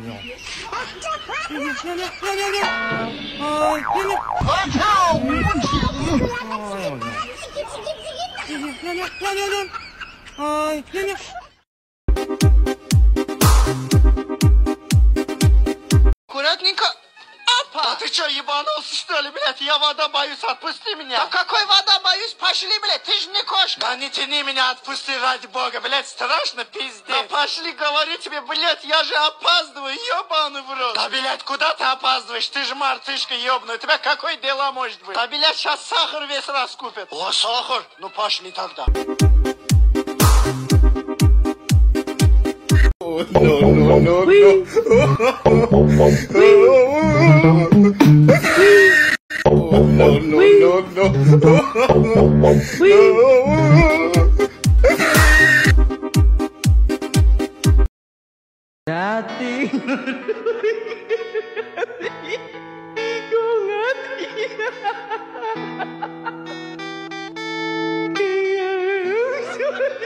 делал, делал. Ай, Аккуратненько. Опа! А ты что, ебанулся, что ли, блядь? Я вода боюсь, отпусти меня. Да какой вода Пошли, блядь, ты же не кошка. Да не тяни меня, отпусти ради бога, блядь, страшно, пиздец. Да пошли, говорю тебе, блядь, я же опаздываю, ебаный в рот. Да, блядь, куда ты опаздываешь? Ты же мартышка ебаная, у тебя какое дело может быть? Да, блядь, сейчас сахар весь раскупят. О, сахар? Ну пошли тогда. no, no, no, no, no. Dati. Ikaw nga, Tina. Sorry.